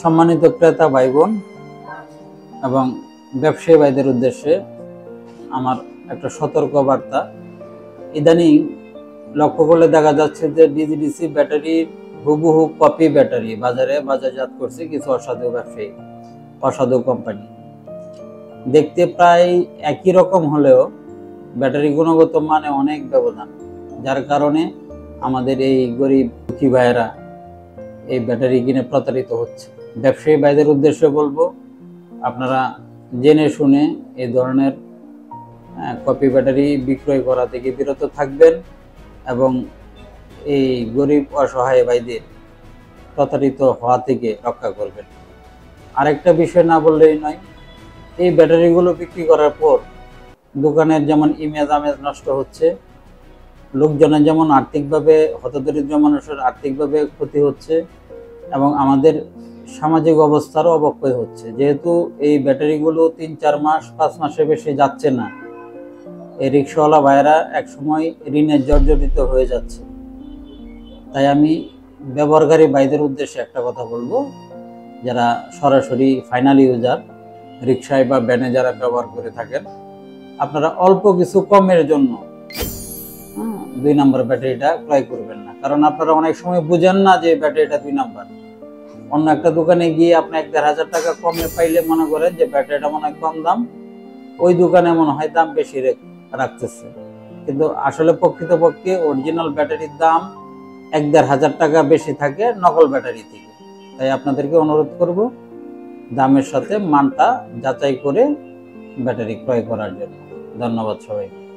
সম্মানিত ক্রেতা ভাই বোন এবং ব্যবসায়ী ভাইদের উদ্দেশ্যে আমার একটা সতর্ক বার্তা ইদানিং লক্ষ্য করলে দেখা যাচ্ছে যে ডিজিডিসি ব্যাটারির হুবহু কপি ব্যাটারি, বাজারে বাজারজাত করছে কিছু অসাধু ব্যবসায়ী, অসাধু কোম্পানি। দেখতে প্রায় একই রকম হলেও ব্যাটারি গুণগত মানে অনেক ব্যবধান, যার কারণে আমাদের এই গরিব দুঃখী ভাইয়েরা এই ব্যাটারি কিনে প্রতারিত হচ্ছে। ব্যবসায়ী ভাইদের উদ্দেশ্যে বলব, আপনারা জেনে শুনে এই ধরনের কপি ব্যাটারি বিক্রয় করা থেকে বিরত থাকবেন এবং এই গরিব অসহায় ভাইদের প্রতারিত হওয়া থেকে রক্ষা করবেন। আরেকটা বিষয় না বললেই নয়, এই ব্যাটারিগুলো বিক্রি করার পর দোকানের যেমন ইমেজ আমেজ নষ্ট হচ্ছে, লোকজনের যেমন আর্থিকভাবে, হতদরিদ্র মানুষের আর্থিকভাবে ক্ষতি হচ্ছে এবং আমাদের সামাজিক অবস্থারও অবক্ষয় হচ্ছে। যেহেতু এই ব্যাটারিগুলো তিন চার মাস পাঁচ মাসে বেশি যাচ্ছে না। এই রিক্সাওয়ালা ভাইয়েরা একসময় ঋণের জর্জরিত হয়ে যাচ্ছে। তাই আমি ব্যবহারকারী ভাইদের উদ্দেশ্যে একটা কথা বলব। যারা সরাসরি ফাইনাল ইউজার রিক্সায় বা ভ্যানে যারা ব্যবহার করে থাকেন আপনারা অল্প কিছু কমের জন্য হ্যাঁ, দুই নম্বর ব্যাটারিটা ক্রয় করবেন না। কারণ আপনারা অনেক সময় বুঝেন না যে ব্যাটারিটা দুই নম্বর অন্য একটা দোকানে গিয়ে আপনি এক দেড় হাজার টাকা কমে পাইলে মনে করেন যে ব্যাটারিটা মনে কম দাম, ওই দোকানে মনে হয় দাম বেশি রাখতেছে। কিন্তু আসলে প্রকৃতপক্ষে অরিজিনাল ব্যাটারির দাম এক দেড় হাজার টাকা বেশি থাকে নকল ব্যাটারি থেকে। তাই আপনাদেরকে অনুরোধ করব দামের সাথে মানটা যাচাই করে ব্যাটারি ক্রয় করার জন্য। ধন্যবাদ সবাইকে।